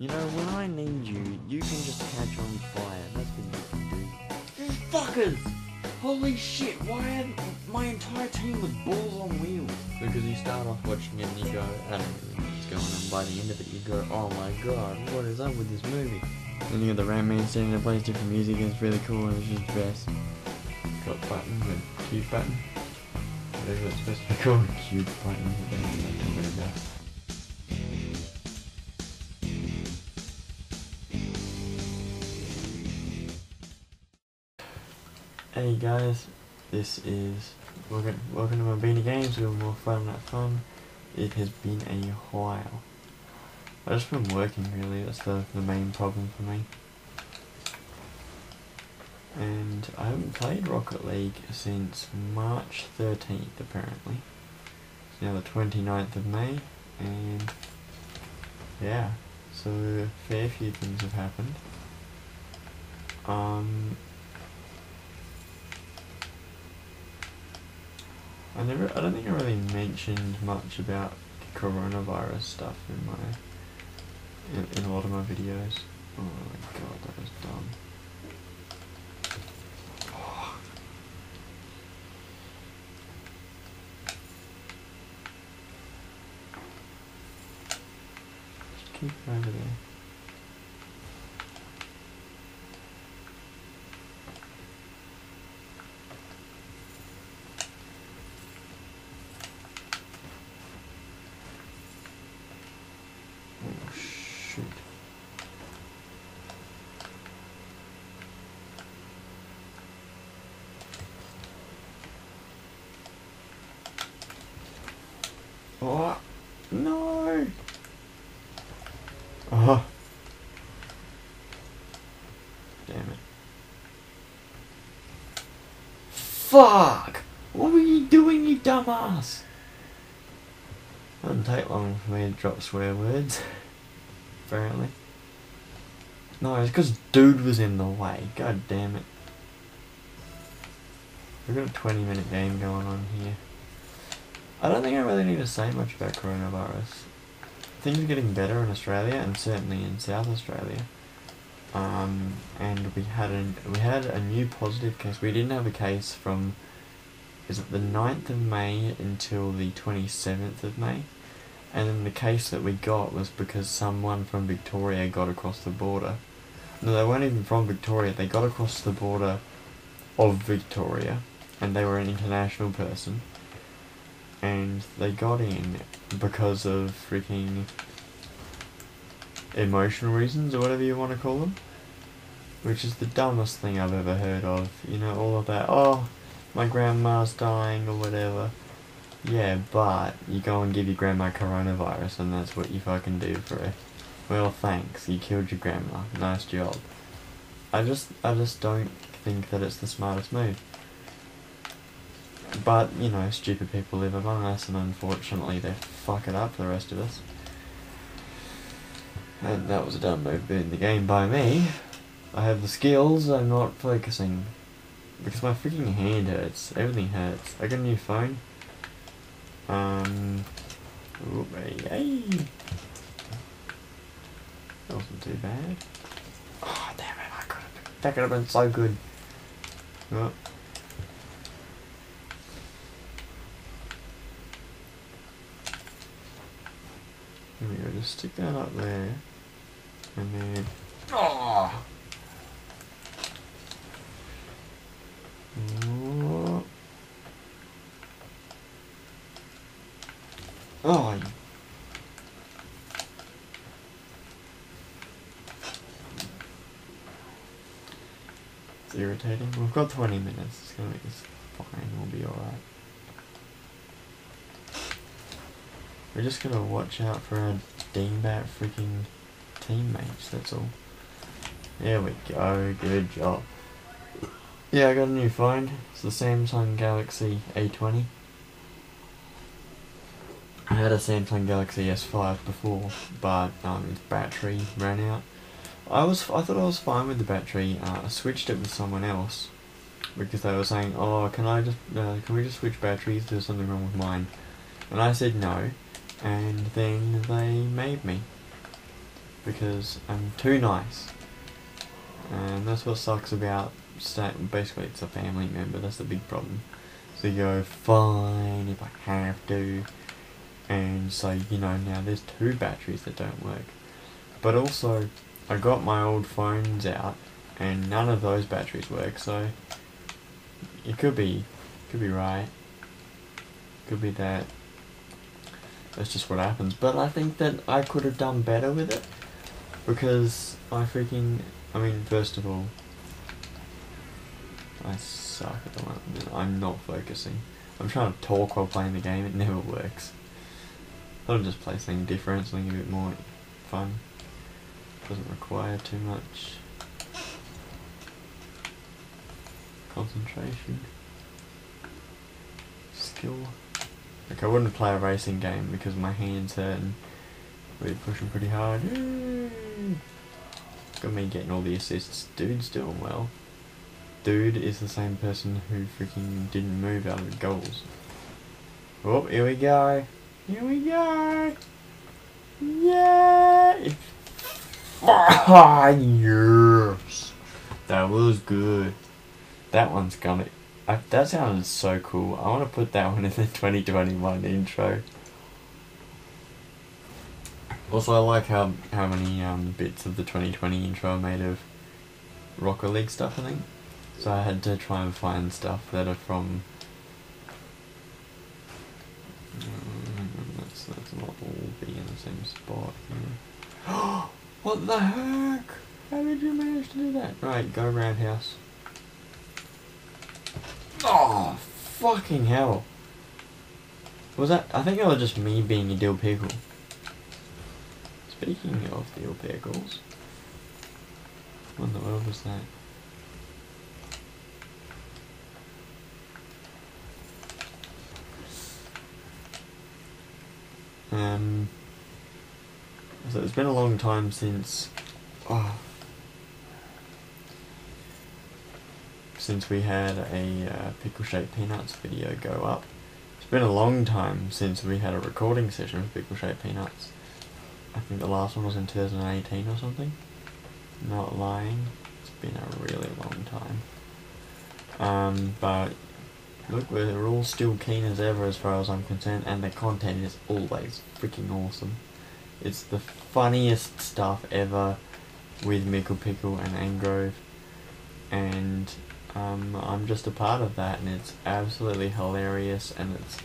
You know, when I need you, you can just catch on fire. That's what you can do. You fuckers! Holy shit, why had my entire team with balls on wheels? Because you start off watching it and you go, I don't really know what's going on. By the end of it, you go, oh my god, what is up with this movie? Then you got the Ram Man standing there plays different music and it's really cool and it's just best. Got button, the cute button. Whatever it's supposed to be called, cute button. I don't know what it's about. Guys, this is welcome, welcome to Mabeanie Games. Have more fun than fun. It has been a while. I've just been working really. That's the the main problem for me. And I haven't played Rocket League since March 13th apparently. It's now the 29th of May, and yeah, so a fair few things have happened. Um, I never, I don't think I really mentioned much about coronavirus stuff in my, in, in a lot of my videos. Oh my god, that was dumb. Keep over there. Oh shoot. Oh no. Oh. Damn it. Fuck! What were you doing, you dumbass? Doesn't take long for me to drop swear words. Apparently. No, it's because dude was in the way. God damn it. We've got a 20 minute game going on here. I don't think I really need to say much about coronavirus. Things are getting better in Australia and certainly in South Australia. Um, and we had an we had a new positive case. We didn't have a case from is it the 9th of May until the 27th of May. And then the case that we got was because someone from Victoria got across the border. No, they weren't even from Victoria. They got across the border of Victoria, and they were an international person. And they got in because of freaking emotional reasons, or whatever you want to call them. Which is the dumbest thing I've ever heard of. You know, all of that, oh, my grandma's dying, or whatever. Yeah, but you go and give your grandma coronavirus, and that's what you fucking do for her. Well, thanks. You killed your grandma. Nice job. I just, I just don't think that it's the smartest move. But you know, stupid people live among us, and unfortunately, they fuck it up for the rest of us. And that was a dumb move in the game by me. I have the skills. I'm not focusing because my freaking hand hurts. Everything hurts. I got a new phone. Um. Ooh, yay. That wasn't too bad. Oh, damn it. I could have. That could have been so good. Oh. There we go. Just stick that up there. Oh! Oh. Oh, It's irritating. We've got 20 minutes. It's gonna be fine. We'll be alright. We're just gonna watch out for our dingbat freaking teammates, that's all. There we go. Good job. Yeah, I got a new phone. It's the Samsung Galaxy A20. I had a Samsung Galaxy S5 before, but um, its battery ran out. I was I thought I was fine with the battery. Uh, I switched it with someone else because they were saying, "Oh, can I just uh, can we just switch batteries? There's something wrong with mine," and I said no, and then they made me. Because I'm too nice. And that's what sucks about basically it's a family member, that's the big problem. So you go, fine if I have to. And so, you know, now there's two batteries that don't work. But also, I got my old phones out and none of those batteries work, so it could be, could be right. Could be that that's just what happens. But I think that I could have done better with it because I freaking. I mean, first of all, I suck at the moment. I'm not focusing. I'm trying to talk while playing the game. It never works. I'll just play something different, something a bit more fun. Doesn't require too much concentration, skill. Like I wouldn't play a racing game because my hands hurt really pushing pretty hard. Got me getting all the assists. Dude's doing well. Dude is the same person who freaking didn't move out of the goals. Oh, here we go. Here we go. Yeah. Ah, yes. That was good. That one's gonna that sounds so cool. I want to put that one in the 2021 intro. Also, I like how how many um, bits of the 2020 intro are made of Rocket League stuff. I think so. I had to try and find stuff that are from. Mm, let's let's not all be in the same spot. What the heck? How did you manage to do that? Right, go roundhouse. Oh, fucking hell. Was that, I think it was just me being a dill pickle. Speaking of the dill pickles, what in the world was that? Um, so it's been a long time since, oh, since we had a uh, pickle shaped peanuts video go up. It's been a long time since we had a recording session of pickle shaped peanuts. I think the last one was in 2018 or something. Not lying. It's been a really long time. Um, but look, we're all still keen as ever as far as I'm concerned, and the content is always freaking awesome. It's the funniest stuff ever with Mickle Pickle and Angrove, and um, I'm just a part of that, and it's absolutely hilarious, and it's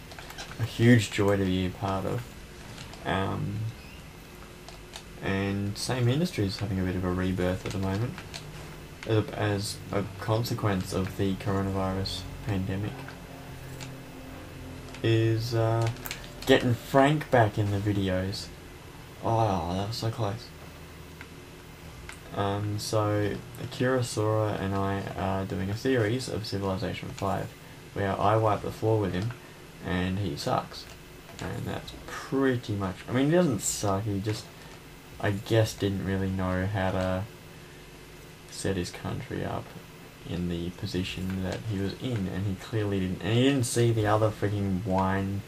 a huge joy to be a part of. Um, and SAIM industry is having a bit of a rebirth at the moment, as a consequence of the coronavirus pandemic. Is uh, getting Frank back in the videos. Oh, that was so close. Um, so Akira Sora and I are doing a series of Civilization 5 where I wipe the floor with him and he sucks. And that's pretty much, I mean he doesn't suck, he just, I guess didn't really know how to set his country up in the position that he was in and he clearly didn't, and he didn't see the other freaking wine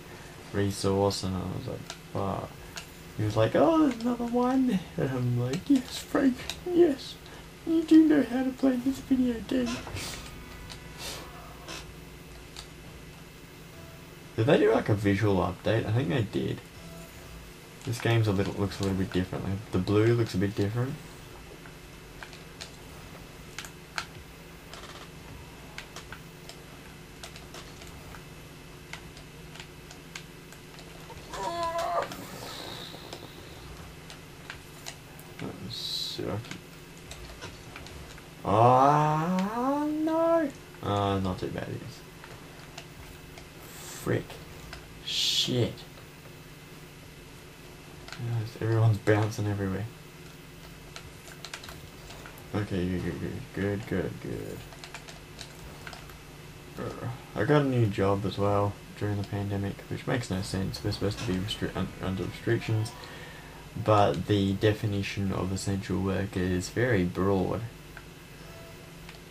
resource and I was like, fuck. He was like, oh, there's another one. And I'm like, yes, Frank, yes. You do know how to play this video game. Did they do like a visual update? I think they did. This game's a little looks a little bit different. The blue looks a bit different. Oh, no. Oh, not too bad it is. Frick. Shit. Yes, everyone's bouncing everywhere. Okay, good, good, good, good, good, good. I got a new job as well during the pandemic, which makes no sense. We're supposed to be restri un under restrictions, but the definition of essential worker is very broad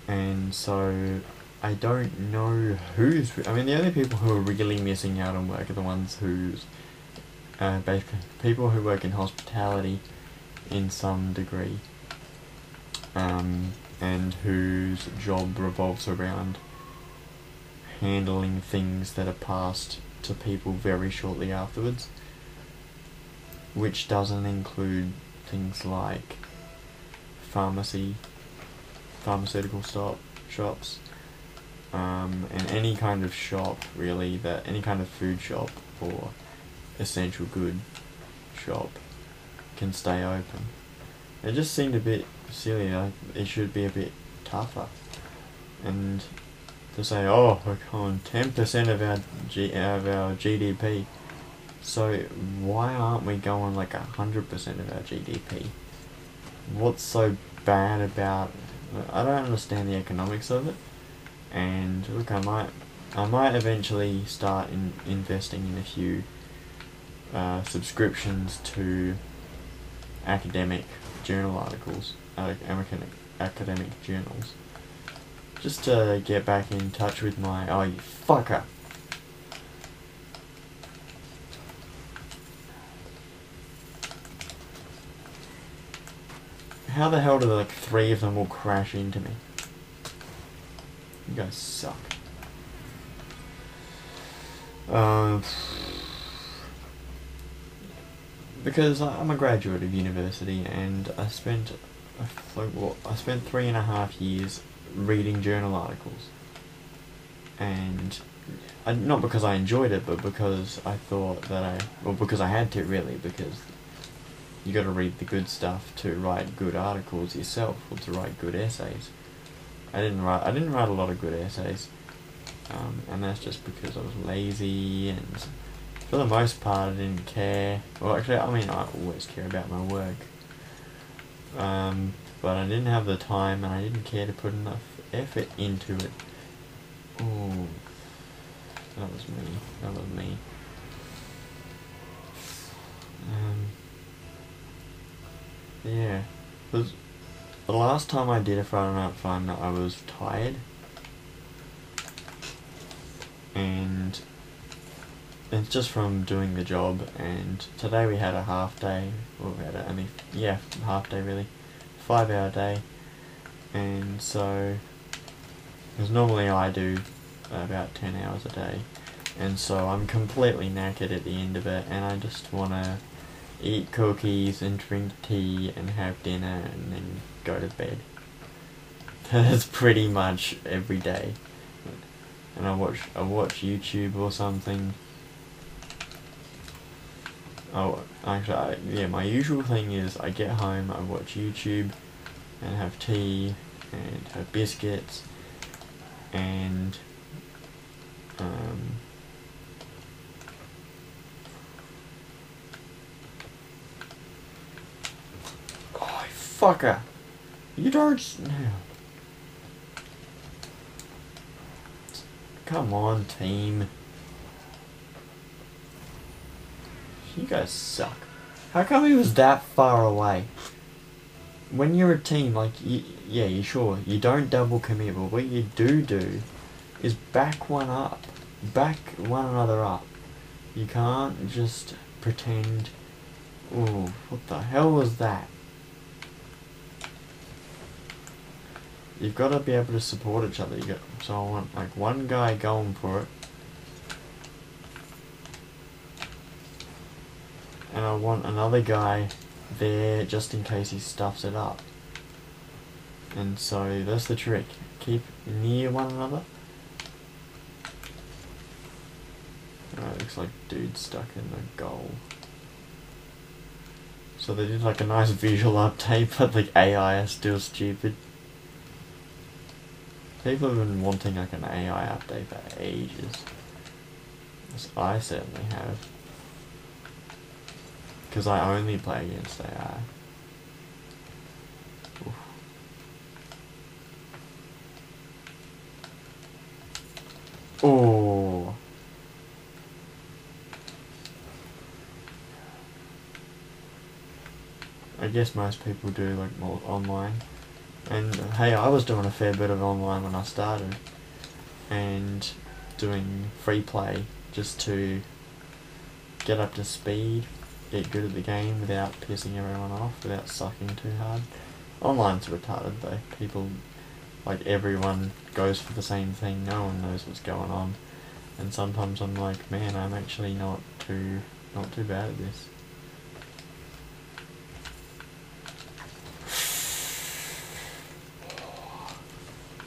and so I don't know who's. I mean, the only people who are really missing out on work are the ones who's uh, basically people who work in hospitality in some degree, um, and whose job revolves around handling things that are passed to people very shortly afterwards, which doesn't include things like pharmacy, pharmaceutical stop shops, um, and any kind of shop really that any kind of food shop or essential good shop can stay open. It just seemed a bit silly. It should be a bit tougher, and to say, oh, we're ten percent of our G- of our GDP. So why aren't we going like hundred percent of our GDP? What's so bad about? I don't understand the economics of it. And look, I might, I might eventually start in investing in a few uh, subscriptions to academic journal articles, uh, academic journals just to get back in touch with my... Oh, you fucker! How the hell do like three of them all crash into me? You guys suck. Um, because I'm a graduate of university and I spent I spent three and a half years reading journal articles. And not because I enjoyed it, but because I thought that I, well, because I had to really, because you got to read the good stuff to write good articles yourself, or to write good essays. I didn't write, I didn't write a lot of good essays, um, and that's just because I was lazy, and for the most part, I didn't care. Well, actually, I mean, I always care about my work. Um, but I didn't have the time and I didn't care to put enough effort into it. Oh, that was me. That was me. Um, yeah, because the last time I did a Friday Night Fun, I was tired, and it's just from doing the job. And today we had a half day. Well, we had a, only yeah half day really five hour day and so because normally I do about 10 hours a day and so I'm completely knackered at the end of it and I just want to eat cookies and drink tea and have dinner and then go to bed. That's pretty much every day. And I watch I watch YouTube or something. Oh, actually, I, yeah, my usual thing is I get home, I watch YouTube, and have tea, and have biscuits, and um, oh, fucker! You don't. Come on, team. You guys suck. How come he was that far away? When you're a team, like, you, yeah, you sure, you don't double commit, but what you do do is back one up. Back one another up. You can't just pretend, oh, what the hell was that? You've got to be able to support each other. You got, so I want like one guy going for it, and I want another guy there just in case he stuffs it up. And so that's the trick. Keep near one another. Oh, looks like dude stuck in the goal. So they did like a nice visual update, but the AI is still stupid. People have been wanting like an AI update for ages. I certainly have. Because I only play against AI. Oof. Oh. I guess most people do like more online. And hey, I was doing a fair bit of online when I started. And doing free play just to get up to speed get good at the game without pissing everyone off, without sucking too hard. Online's retarded though. People, like everyone goes for the same thing. No one knows what's going on, and sometimes I'm like, man, I'm actually not too not too bad at this.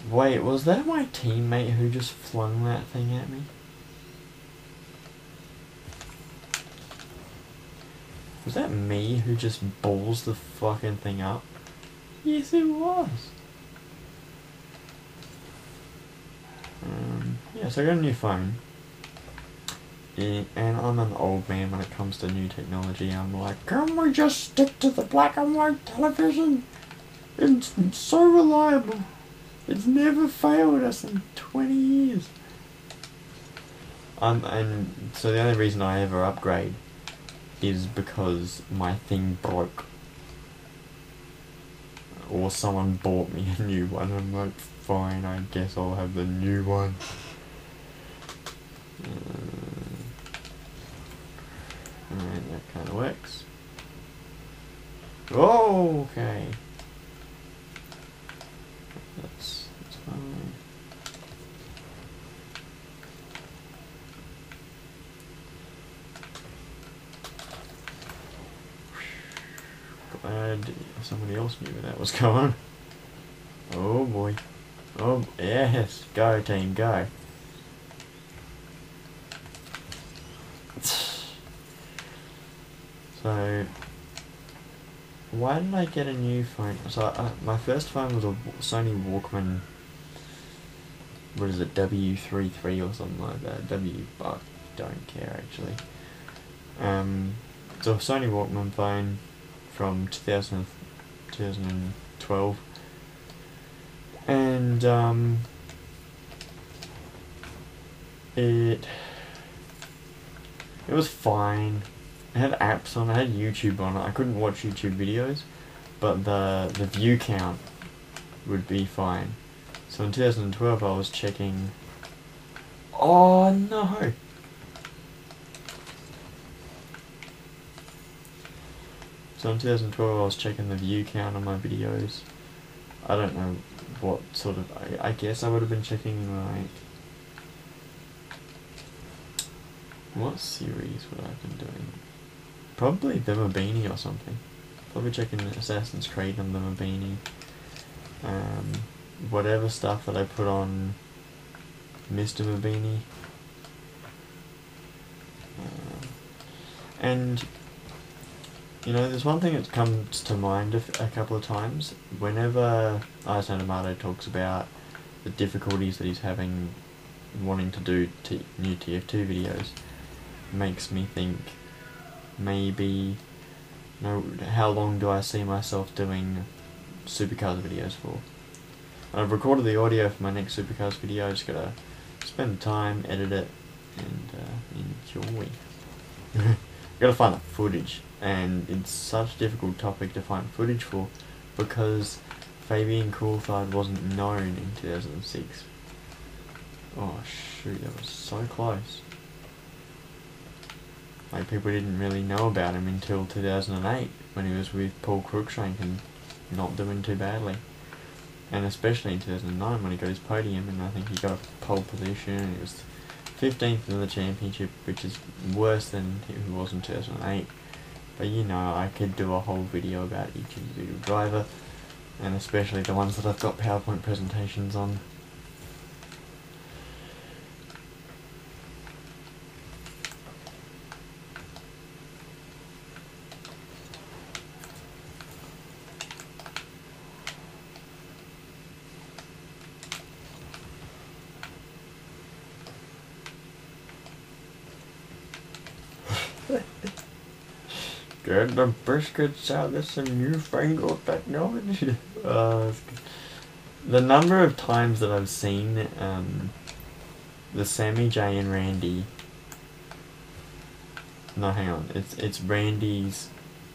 Wait, was that my teammate who just flung that thing at me? Was that me who just balls the fucking thing up? Yes, it was. Um, yeah, so I got a new phone. Yeah, and I'm an old man when it comes to new technology. I'm like, can we just stick to the black and white television? It's so reliable. It's never failed us in 20 years. Um, and so the only reason I ever upgrade is because my thing broke. Or someone bought me a new one. I'm like, fine, I guess I'll have the new one. Uh, that kind of works. Oh, okay. That's, that's fine. Glad somebody else knew where that was going. Oh boy. Oh, yes. Go, team, go. So, why did I get a new phone? So, uh, my first phone was a Sony Walkman. What is it, W33 or something like that? W, I don't care actually. Um, it's a Sony Walkman phone from 2000, 2012. And, um, it, it was fine. I had apps on, I had YouTube on it. I couldn't watch YouTube videos, but the the view count would be fine. So in 2012 I was checking... Oh no! So in 2012 I was checking the view count on my videos. I don't know what sort of... I, I guess I would have been checking like... What series would I have been doing? Probably the Mabeanie or something. Probably checking Assassin's Creed on the Mabeanie. Um, whatever stuff that I put on Mr. Mabeanie. Uh, and, you know, there's one thing that comes to mind a, a couple of times. Whenever Isaac Amato talks about the difficulties that he's having wanting to do t new TF2 videos, makes me think maybe, you know, how long do I see myself doing supercars videos for? I've recorded the audio for my next supercars video, I just gotta spend time, edit it, and uh, enjoy. gotta find the footage, and it's such a difficult topic to find footage for, because Fabian Coulthard wasn't known in 2006. Oh shoot, that was so close. Like people didn't really know about him until 2008 when he was with Paul Cruickshank and not doing too badly. And especially in 2009 when he got his podium and I think he got a pole position and was 15th in the championship which is worse than he was in 2008. But you know, I could do a whole video about each individual driver and especially the ones that I've got PowerPoint presentations on. Get the biscuits out of some newfangled technology. Uh, the number of times that I've seen um, the Sammy J and Randy. No, hang on. It's it's Randy's.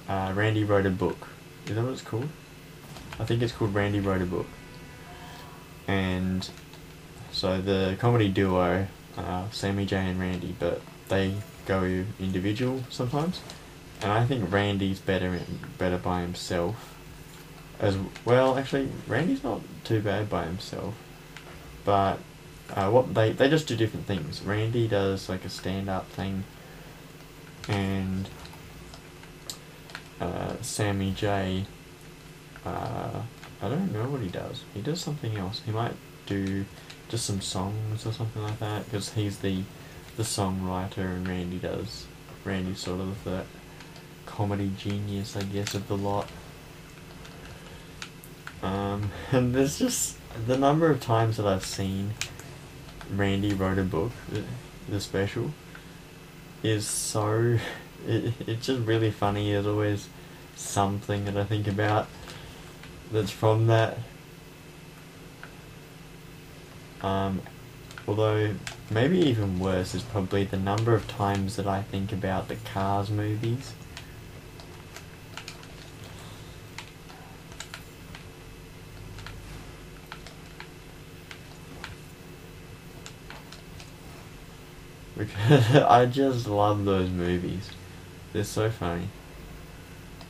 Uh, Randy wrote a book. Is that what it's called? I think it's called Randy wrote a book. And so the comedy duo, uh, Sammy J and Randy, but they go individual sometimes and I think Randy's better better by himself. As well, actually, Randy's not too bad by himself, but uh, what they they just do different things. Randy does like a stand up thing, and uh, Sammy J. Uh, I don't know what he does. He does something else. He might do just some songs or something like that because he's the the songwriter and Randy does. Randy's sort of the comedy genius, I guess, of the lot. Um, and there's just the number of times that I've seen Randy wrote a book, the, the special, is so. It, it's just really funny. There's always something that I think about that's from that. Um, although, maybe even worse is probably the number of times that I think about the Cars movies. Because I just love those movies. They're so funny.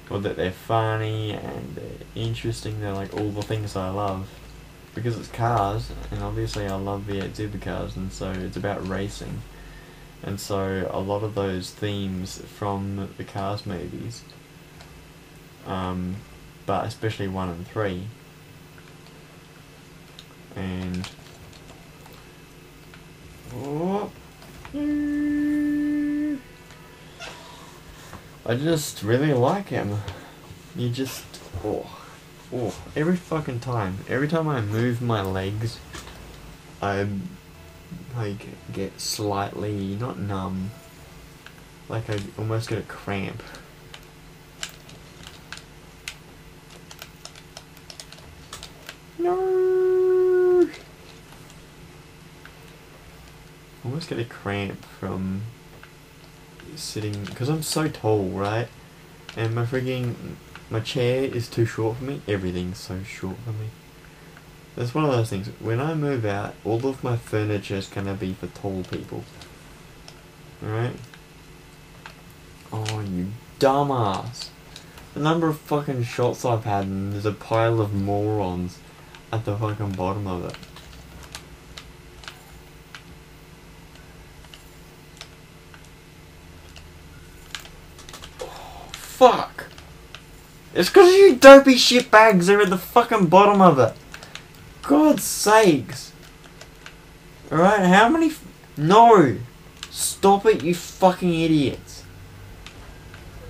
Well, that they're funny and they're interesting. They're like all the things I love. Because it's cars, and obviously I love V8 supercars, and so it's about racing. And so a lot of those themes from the Cars movies, um, but especially 1 and 3, and... Oh, I just really like him. You just oh oh every fucking time. Every time I move my legs I like get slightly not numb. Like I almost get a cramp. No almost get a cramp from sitting because I'm so tall, right? And my freaking my chair is too short for me. Everything's so short for me. That's one of those things. When I move out, all of my furniture is gonna be for tall people. Alright? Oh, you dumbass. The number of fucking shots I've had and there's a pile of morons at the fucking bottom of it. fuck? It's because you dopey shitbags are at the fucking bottom of it. God's sakes. Alright, how many... no! Stop it, you fucking idiots.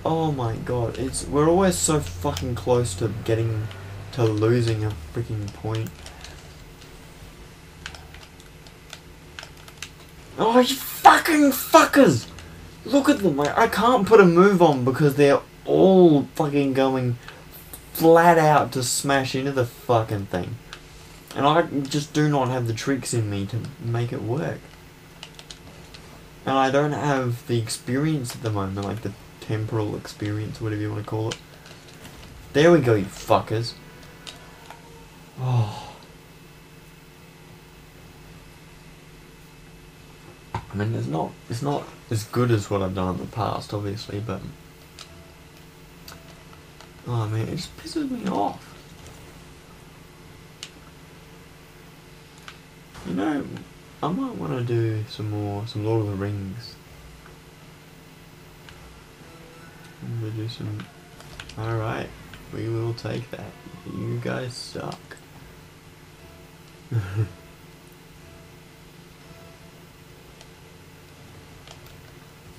Oh my god, it's we're always so fucking close to getting to losing a freaking point. Oh, you fucking fuckers! Look at them, I can't put a move on because they're all fucking going flat out to smash into the fucking thing. And I just do not have the tricks in me to make it work. And I don't have the experience at the moment, like the temporal experience, whatever you want to call it. There we go, you fuckers. Oh. I mean, it's not, it's not as good as what I've done in the past, obviously, but Oh man, it just pisses me off. You know, I might want to do some more, some Lord of the Rings. We'll do some. Alright, we will take that. You guys suck.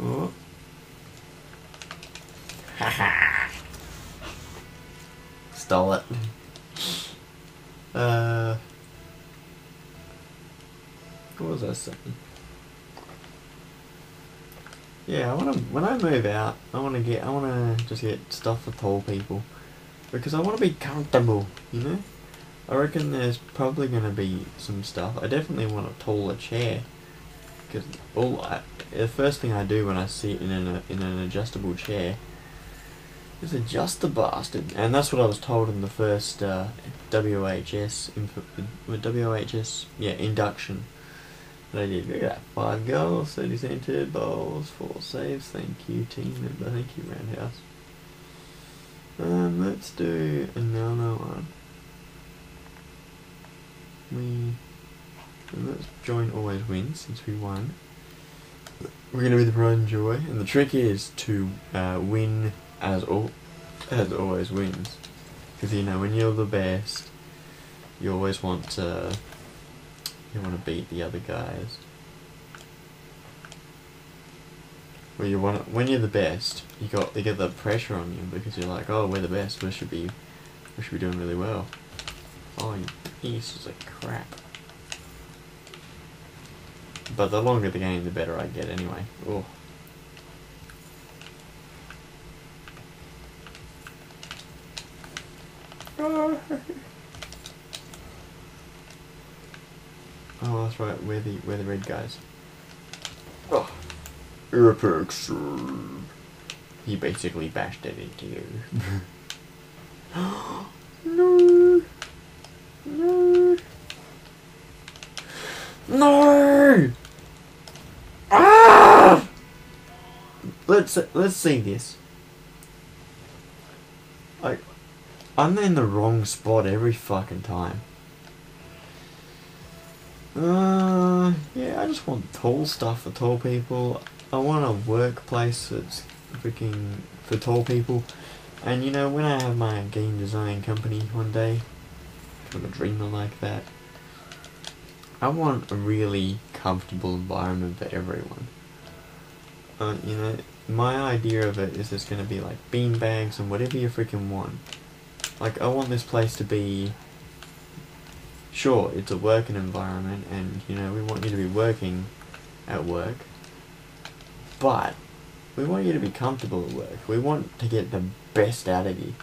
oh. Haha stole it. Uh, what was I saying? Yeah, I want to. When I move out, I want to get. I want to just get stuff for tall people, because I want to be comfortable. You know, I reckon there's probably going to be some stuff. I definitely want a taller chair, because all I, the first thing I do when I sit in an in an adjustable chair is it just the bastard. And that's what I was told in the first uh, WHS, WHS, yeah, induction. They did. Look at that. Five goals, 30 centered balls, four saves. Thank you, team member. Thank you, Roundhouse. Um, let's do another one. We let's join always win since we won. We're gonna be the pride and joy, and the trick is to uh, win as all as always wins, because you know when you're the best, you always want to you want to beat the other guys. Well, you want when you're the best, you got you get the pressure on you because you're like, oh, we're the best. We should be, we should be doing really well. Oh, you is a crap. But the longer the game, the better I get anyway. Oh. Oh, that's right. We're the we're the red guys. Oh, Apex. He basically bashed it into you. no. No. No. Ah! Let's let's see this. I I'm in the wrong spot every fucking time. Uh, yeah, I just want tall stuff for tall people. I want a workplace that's freaking for tall people. And you know, when I have my game design company one day, I'm a dreamer like that. I want a really comfortable environment for everyone. Uh, you know, my idea of it is it's to be like bean bags and whatever you freaking want. Like, I want this place to be sure, it's a working environment and, you know, we want you to be working at work, but we want you to be comfortable at work. We want to get the best out of you.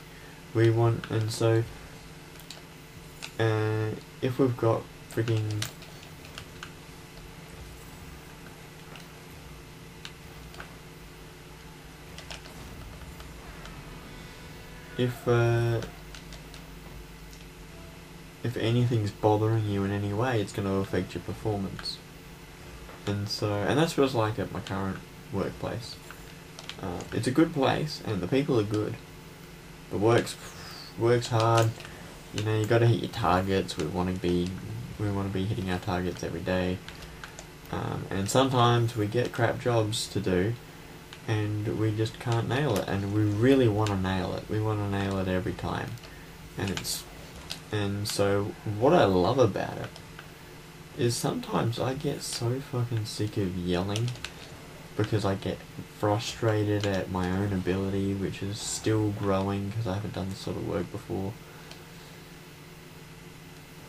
We want, and so, uh, if we've got freaking if uh, if anything's bothering you in any way, it's going to affect your performance. And so, and that's what it's like at my current workplace. Uh, it's a good place, and the people are good. The work's works hard. You know, you got to hit your targets. We want to be, we want to be hitting our targets every day. Um, and sometimes we get crap jobs to do, and we just can't nail it. And we really want to nail it. We want to nail it every time, and it's and so, what I love about it is sometimes I get so fucking sick of yelling because I get frustrated at my own ability, which is still growing because I haven't done this sort of work before.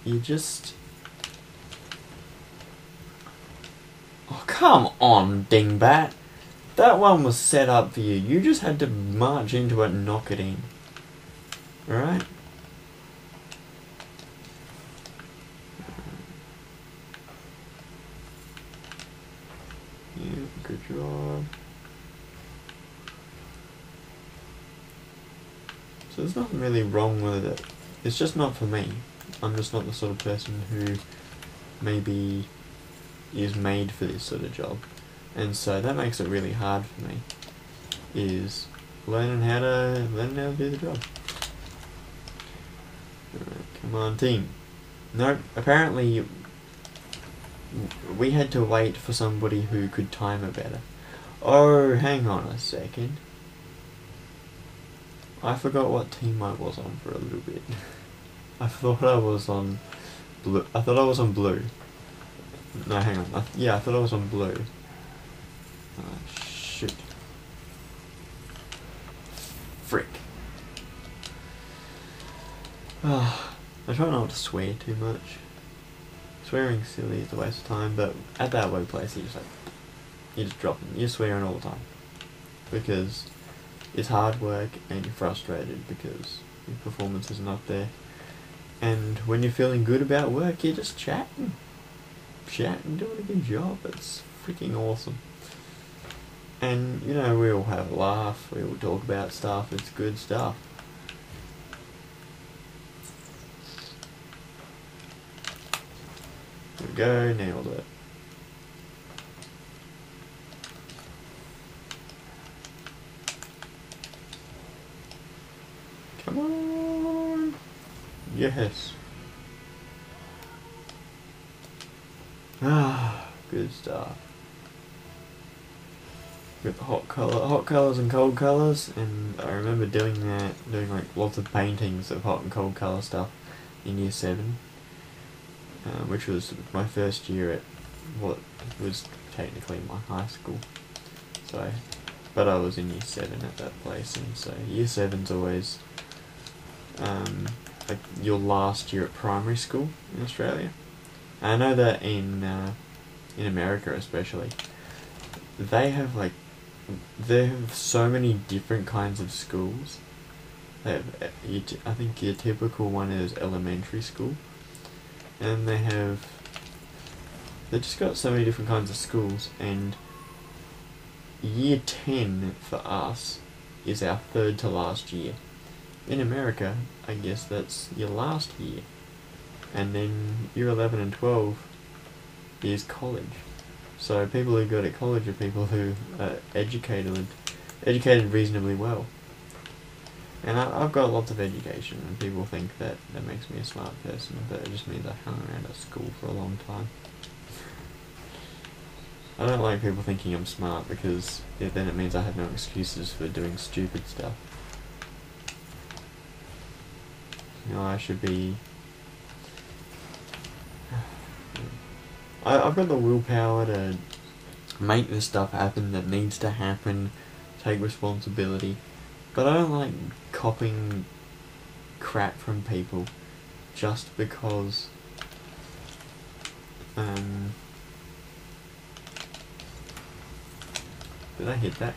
You just. Oh, come on, Dingbat! That one was set up for you. You just had to march into it and knock it in. Alright? Good job. So there's nothing really wrong with it. It's just not for me. I'm just not the sort of person who maybe is made for this sort of job. And so that makes it really hard for me. Is learning how to learning how to do the job. Come on team. Nope, apparently we had to wait for somebody who could time it better. Oh, hang on a second. I forgot what team I was on for a little bit. I thought I was on blue. I thought I was on blue. No, hang on. I yeah, I thought I was on blue. Oh, shit. Frick. Ah, I try not to swear too much swearing silly, it's a waste of time, but at that workplace, you just like, you just drop. You're swearing all the time. Because it's hard work and you're frustrated because your performance isn't up there. And when you're feeling good about work, you're just chatting. Chatting, doing a good job. It's freaking awesome. And, you know, we all have a laugh, we all talk about stuff, it's good stuff. There we go, nailed it. Come on. Yes. Ah, good stuff. With hot color, hot colors and cold colors, and I remember doing that, doing like lots of paintings of hot and cold color stuff in year seven uh, which was my first year at what was technically my high school. So, but I was in year seven at that place, and so year seven's always um, like your last year at primary school in Australia. I know that in uh, in America especially, they have like they have so many different kinds of schools. They have, uh, I think your typical one is elementary school, and they have they just got so many different kinds of schools, and year ten for us is our third to last year. In America, I guess that's your last year, and then year eleven and twelve is college. So people who go to college are people who are educated, and educated reasonably well. And I, have got lots of education, and people think that that makes me a smart person, but it just means I hung around at school for a long time. I don't like people thinking I'm smart because then it means I have no excuses for doing stupid stuff. You know, I should be I, I've got the willpower to make the stuff happen that needs to happen, take responsibility, but I don't like copying crap from people just because um did I hit that?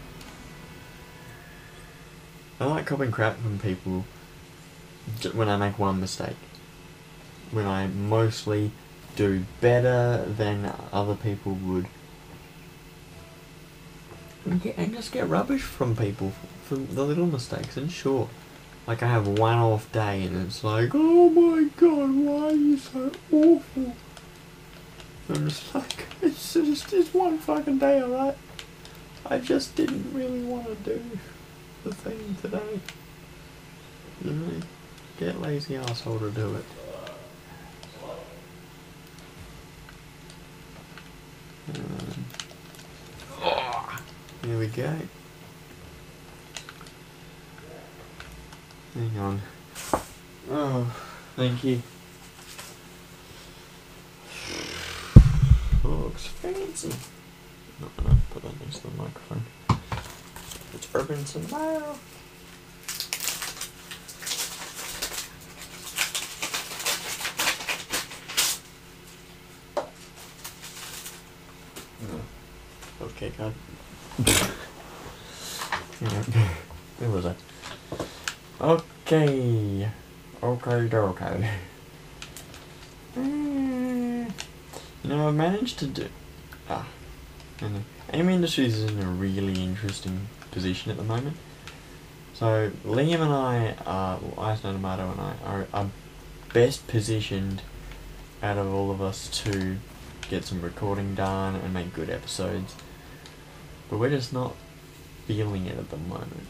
I like copying crap from people when I make one mistake. When I mostly do better than other people would. And, just get rubbish from people for the little mistakes. And sure, like I have one off day and it's like, oh my god, why are you so awful? I'm just like, it's just it's one fucking day, alright? I just didn't really want to do the thing today. You know, get lazy asshole to do it. Um, there we go. Hang on. Oh, thank you. Oh, looks fancy. Not gonna put that next to the microphone. It's urban tomorrow. Okay, God. Where was I? Okay. Okay, okay. Mm. You know, I managed to do. Ah. And AIM Industries is in a really interesting position at the moment. So, Liam and I are, well, Ice Tomato and I are, are best positioned out of all of us to get some recording done and make good episodes. But we're just not feeling it at the moment.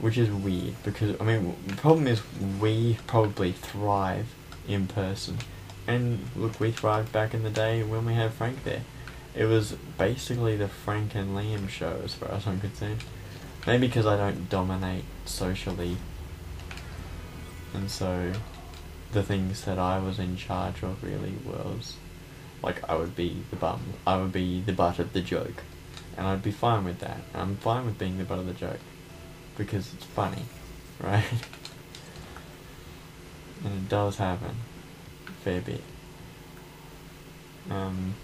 Which is weird because, I mean, the problem is we probably thrive in person. And look, we thrived back in the day when we had Frank there. It was basically the Frank and Liam show as far as I'm concerned. Maybe because I don't dominate socially. And so the things that I was in charge of really was like I would be the bum. I would be the butt of the joke and I'd be fine with that. I'm fine with being the butt of the joke because it's funny, right? and it does happen a fair bit. Um,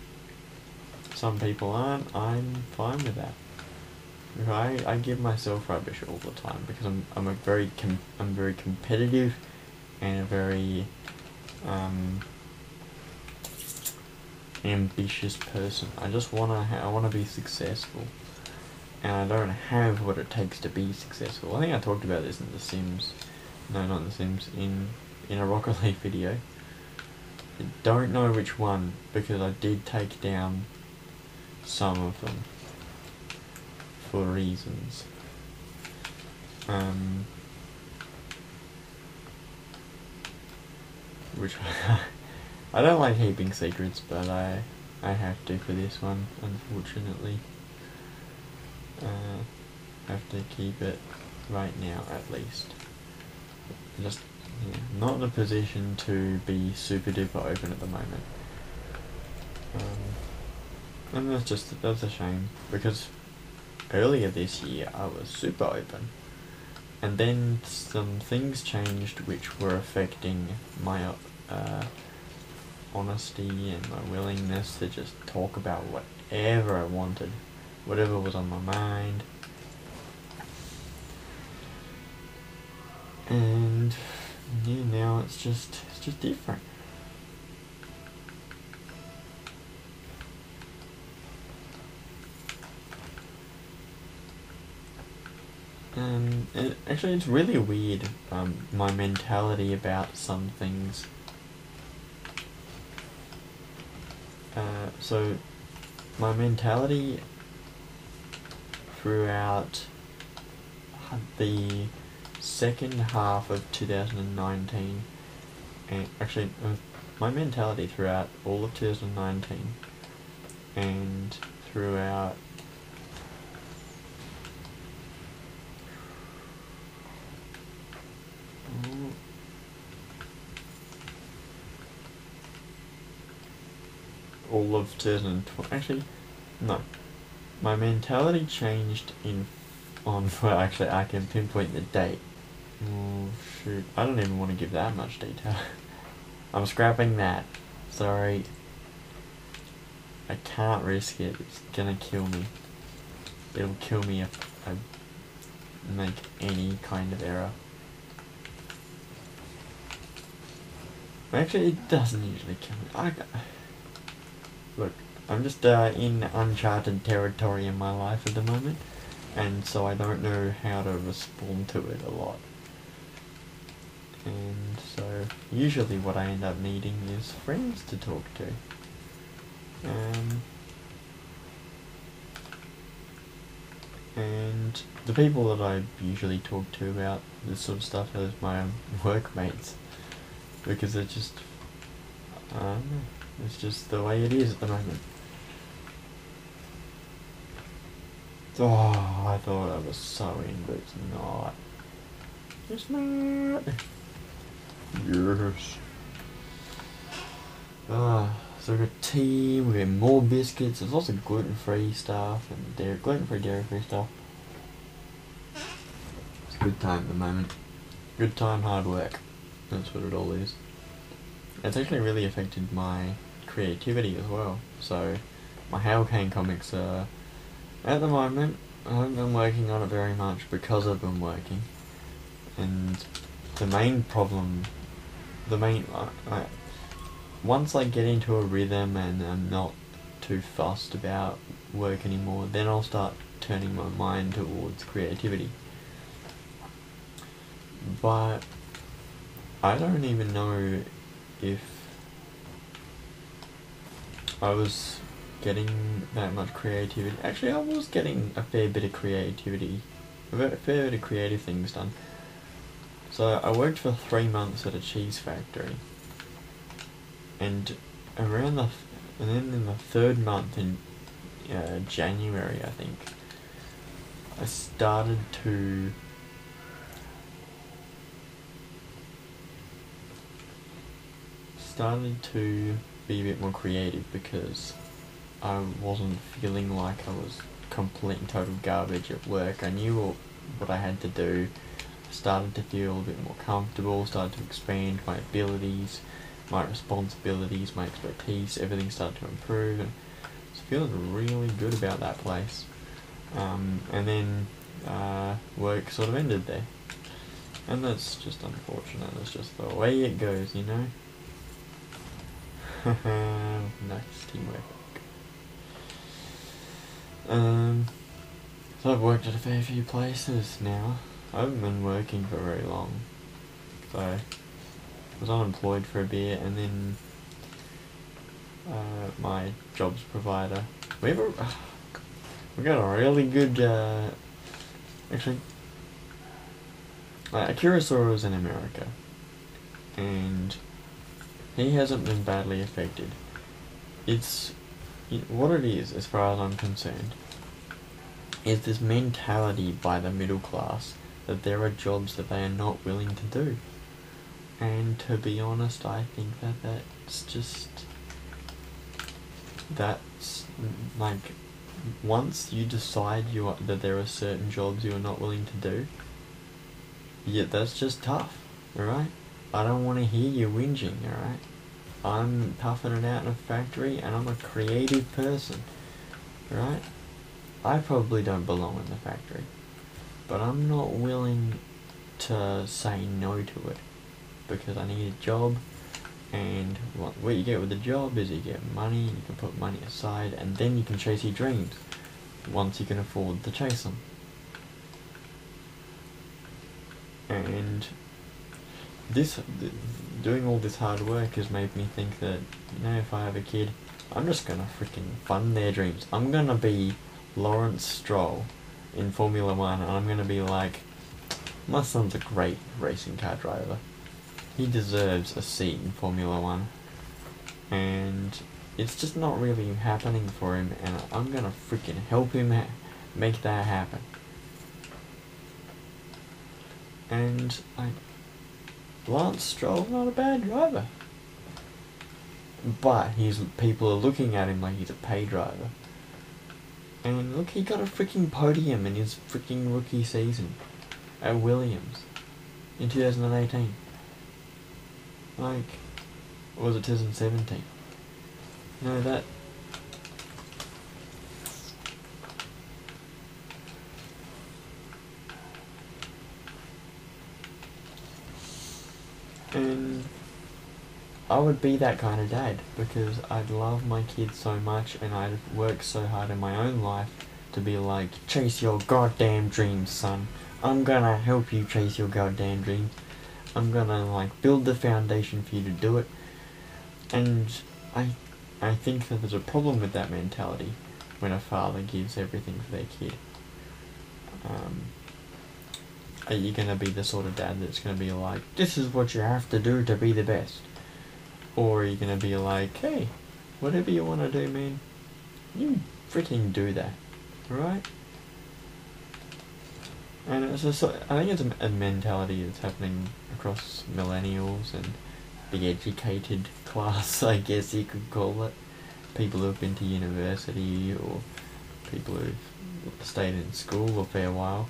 some people aren't. I'm fine with that. I I give myself rubbish all the time because I'm I'm a very com- I'm very competitive and a very um ambitious person. I just wanna ha- I wanna be successful, and I don't have what it takes to be successful. I think I talked about this in The Sims. No, not The Sims. In in a Rocket League video. I don't know which one because I did take down some of them for reasons. Um, which I don't like keeping secrets, but I I have to for this one, unfortunately. Uh, have to keep it right now, at least. Just yeah, not in a position to be super duper open at the moment. Um, and that's just that's a shame because earlier this year I was super open, and then some things changed which were affecting my uh, honesty and my willingness to just talk about whatever I wanted, whatever was on my mind. And yeah, now it's just it's just different. Um, it, actually, it's really weird. Um, my mentality about some things. Uh, so, my mentality throughout the second half of 2019, and actually, uh, my mentality throughout all of 2019 and throughout all of 2020. Actually, no. My mentality changed in on. Well, actually, I can pinpoint the date. Oh shoot! I don't even want to give that much detail. I'm scrapping that. Sorry. I can't risk it. It's gonna kill me. It'll kill me if I make any kind of error. Actually, it doesn't usually kill me. I got... look, I'm just uh, in uncharted territory in my life at the moment, and so I don't know how to respond to it a lot. And so, usually what I end up needing is friends to talk to. Um, and the people that I usually talk to about this sort of stuff are my workmates because they're just I don't know, it's just the way it is at the moment. Oh, I thought I was so in, but it's not. It's not. Yes. Ah, so we got tea, we got more biscuits, there's lots of gluten-free stuff and dairy, gluten-free, dairy-free stuff. It's a good time at the moment. Good time, hard work. That's what it all is. It's actually really affected my creativity as well. So, my Hailcane comics are, at the moment, I haven't been working on it very much because I've been working. And the main problem, the main, uh, once I get into a rhythm and I'm not too fussed about work anymore, then I'll start turning my mind towards creativity. But I don't even know if I was getting that much creativity. Actually, I was getting a fair bit of creativity, a fair bit of creative things done. So I worked for three months at a cheese factory, and around the, and then in the third month in uh, January, I think, I started to started to be a bit more creative because I wasn't feeling like I was complete and total garbage at work. I knew what, I had to do. I started to feel a bit more comfortable, started to expand my abilities, my responsibilities, my expertise, everything started to improve and I was feeling really good about that place. Um, and then uh, work sort of ended there. And that's just unfortunate, that's just the way it goes, you know? nice teamwork. Um, so I've worked at a fair few places now. I haven't been working for very long. So, I was unemployed for a bit and then uh, my jobs provider. We have a, we got a really good, uh, actually, uh, Akira Sora was in America. And he hasn't been badly affected. It's it, what it is, as far as I'm concerned, is this mentality by the middle class that there are jobs that they are not willing to do. And to be honest, I think that that's just that's like once you decide you are, that there are certain jobs you are not willing to do, yeah, that's just tough, alright? I don't want to hear you whinging, alright? I'm toughing it out in a factory and I'm a creative person, right? I probably don't belong in the factory, but I'm not willing to say no to it because I need a job and what, what you get with a job is you get money, you can put money aside and then you can chase your dreams once you can afford to chase them. And this doing all this hard work has made me think that you know if I have a kid, I'm just gonna freaking fund their dreams. I'm gonna be Lawrence Stroll in Formula One, and I'm gonna be like, my son's a great racing car driver. He deserves a seat in Formula One, and it's just not really happening for him, and I'm gonna freaking help him ha- make that happen. And I Lance Stroll's not a bad driver. But he's people are looking at him like he's a pay driver. And look, he got a freaking podium in his freaking rookie season at Williams in 2018. Like, or was it 2017? No, that and I would be that kind of dad because I'd love my kids so much and I'd work so hard in my own life to be like, chase your goddamn dreams, son. I'm gonna help you chase your goddamn dreams. I'm gonna like build the foundation for you to do it. And I I think that there's a problem with that mentality when a father gives everything for their kid. Um, are you gonna be the sort of dad that's gonna be like, this is what you have to do to be the best? Or are you gonna be like, hey, whatever you wanna do, man, you freaking do that, right? And it's just, I think it's a, a mentality that's happening across millennials and the educated class, I guess you could call it. People who've been to university or people who've stayed in school a fair while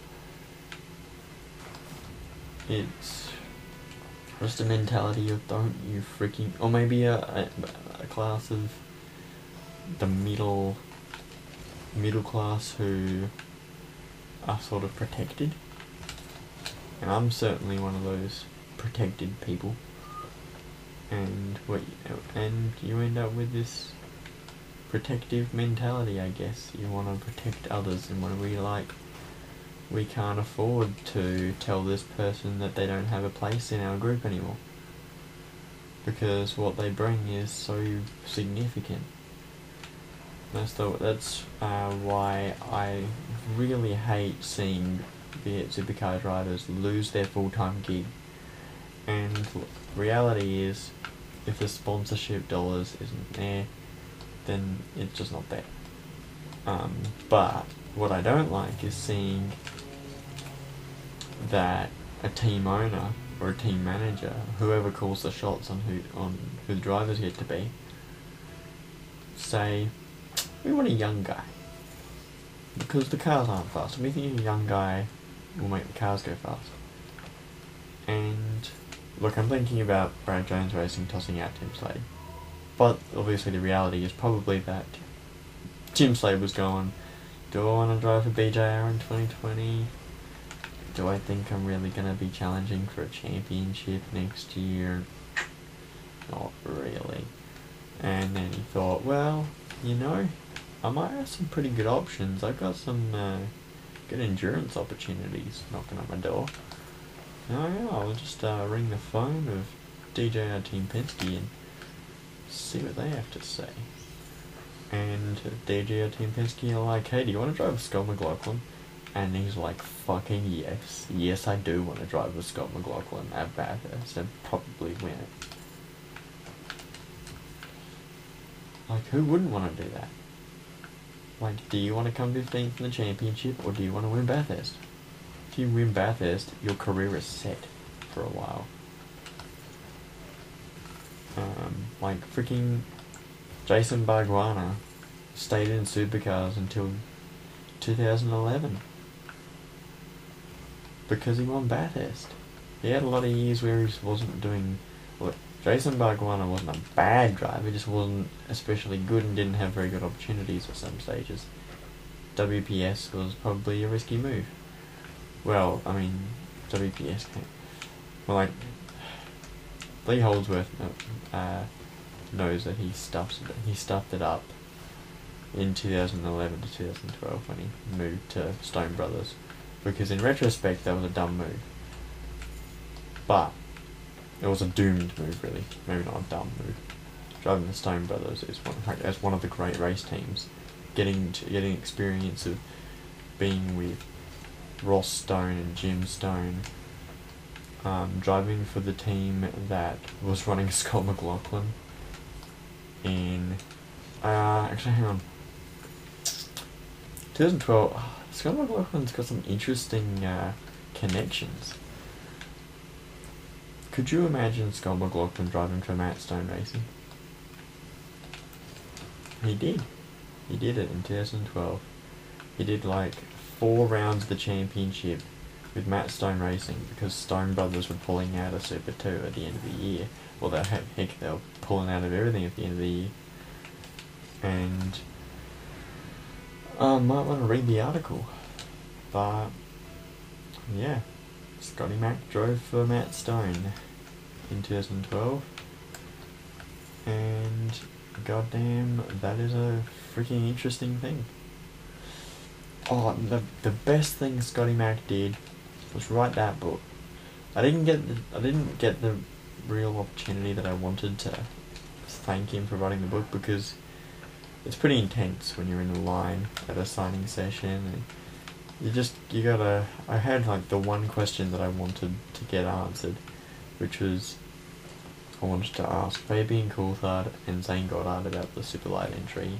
it's just a mentality of don't you freaking, or maybe a, a, a class of the middle middle class who are sort of protected. And I'm certainly one of those protected people. And what and you end up with this protective mentality, I guess. You want to protect others, and what do we like? We can't afford to tell this person that they don't have a place in our group anymore. Because what they bring is so significant. That's the, that's uh, why I really hate seeing the supercar drivers lose their full-time gig. And reality is, if the sponsorship dollars isn't there, then it's just not there. Um, but what I don't like is seeing that a team owner or a team manager, whoever calls the shots on who on who the drivers get to be, say, we want a young guy. Because the cars aren't fast. We think a young guy will make the cars go fast. And look, I'm thinking about Brad Jones Racing tossing out Tim Slade. But obviously the reality is probably that Tim Slade was going, do I want to drive for BJR in 2020? Do I think I'm really going to be challenging for a championship next year? Not really. And then he thought, well, you know, I might have some pretty good options. I've got some uh, good endurance opportunities knocking at my door. Oh yeah, I'll just uh, ring the phone of DJR Team Penske and see what they have to say. And DJR Team Penske are like, hey, do you want to drive Scott McLaughlin? And he's like, fucking yes. Yes, I do want to drive with Scott McLaughlin at Bathurst and probably win it. Like, who wouldn't want to do that? Like, do you want to come 15th in the championship or do you want to win Bathurst? If you win Bathurst, your career is set for a while. Um, like, freaking Jason Bargwanna stayed in supercars until 2011 because he won Bathurst. He had a lot of years where he wasn't doing. Well, Jason Bargwanna wasn't a bad driver, he just wasn't especially good and didn't have very good opportunities at some stages. WPS was probably a risky move. Well, I mean, WPS. Well, like Lee Holdsworth uh, knows that he stuffs it, he stuffed it up in 2011 to 2012 when he moved to Stone Brothers, because in retrospect that was a dumb move. But it was a doomed move, really. Maybe not a dumb move. Driving the Stone Brothers is one as one of the great race teams, getting to, getting experience of being with Ross Stone and Jim Stone, um, driving for the team that was running Scott McLaughlin in uh, actually hang on 2012 Scott McLaughlin's got some interesting uh, connections could you imagine Scott McLaughlin driving for Matt Stone Racing he did he did it in 2012 he did like four rounds of the championship with Matt Stone Racing because Stone Brothers were pulling out of Super 2 at the end of the year. Well, they heck, they were pulling out of everything at the end of the year. And Um, might want to read the article. But, yeah. Scotty Mack drove for Matt Stone in 2012. And, goddamn, that is a freaking interesting thing. Oh, the, the best thing Scotty Mack did was write that book. I didn't get the, I didn't get the real opportunity that I wanted to thank him for writing the book because it's pretty intense when you're in a line at a signing session and you just you gotta I had like the one question that I wanted to get answered which was I wanted to ask Fabian Coulthard and Zane Goddard about the Superlight entry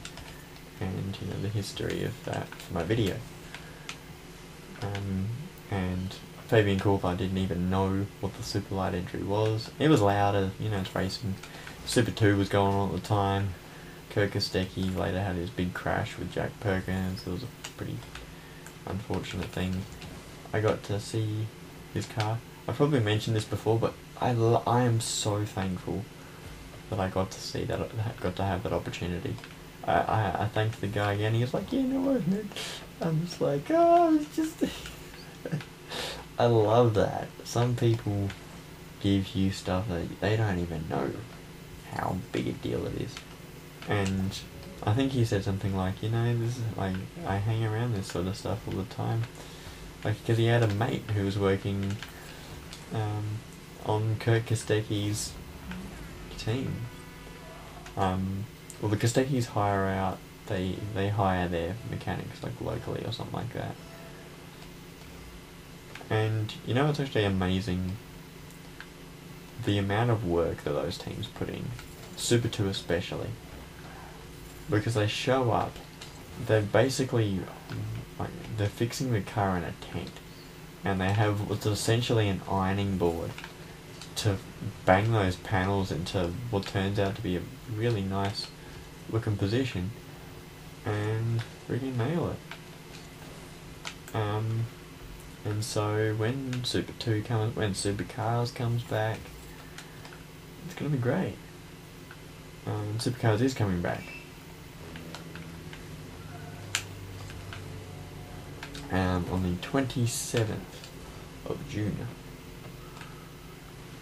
and you know the history of that for my video um, and Fabian Coulthard didn't even know what the super light entry was. It was louder, you know, it's racing. Super 2 was going on at the time. Kurt Kostecki later had his big crash with Jack Perkins. It was a pretty unfortunate thing. I got to see his car. I've probably mentioned this before, but I, I am so thankful that I got to see that, got to have that opportunity. I, I, I thanked the guy again. He was like, yeah, no worries, man. I'm just like, oh, it's just. I love that. Some people give you stuff that they don't even know how big a deal it is. And I think he said something like, you know, this is like, I hang around this sort of stuff all the time. Like, because he had a mate who was working um, on Kurt Kostecki's team. Um, well, the Kosteckis hire out, they, they hire their mechanics, like, locally or something like that. And you know, it's actually amazing the amount of work that those teams put in, Super 2 especially, because they show up, they're basically like they're fixing the car in a tent, and they have what's essentially an ironing board to bang those panels into what turns out to be a really nice looking position, and freaking nail it. Um, and so when Super 2 comes, when Supercars comes back, it's to be great. Um, Supercars is coming back. Um, on the 27th of June.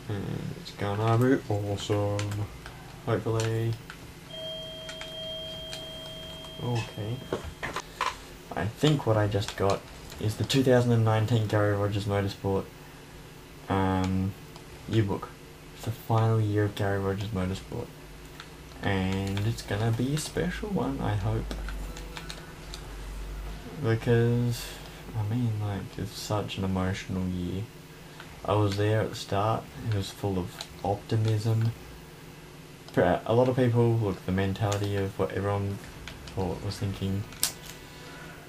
And it's gonna be awesome. Hopefully. Okay. I think what I just got is the 2019 Garry Rogers Motorsport um, yearbook. It's the final year of Garry Rogers Motorsport. And it's gonna be a special one, I hope. Because, I mean, like, it's such an emotional year. I was there at the start, it was full of optimism. a lot of people, look, the mentality of what everyone thought was thinking.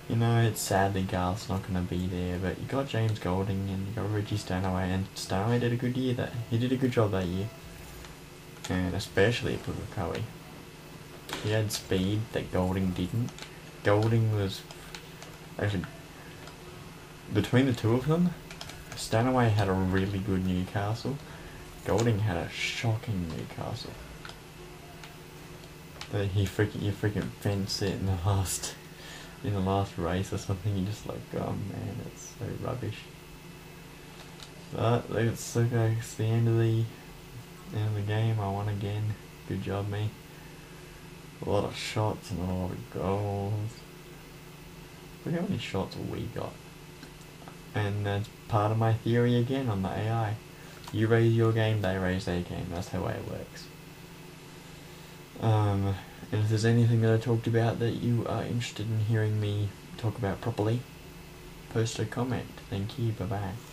You know, it's sadly Garth's not going to be there, but you got James Golding and you got Richie Stanaway, and Stanaway did a good year. That he did a good job that year, and especially Pukekohe. He had speed that Golding didn't. Golding was actually between the two of them. Stanaway had a really good Newcastle. Golding had a shocking Newcastle. That he freaking you freaking fenced it in the last in the last race or something. You're just like, oh man, it's so rubbish. But it's okay. It's the end of the end of the game. I won again. Good job, me. A lot of shots and a lot of goals. Look how many shots we got. And that's part of my theory again on the AI. You raise your game, they raise their game. That's the way it works. Um, and if there's anything that I talked about that you are interested in hearing me talk about properly, post a comment. Thank you. Bye bye.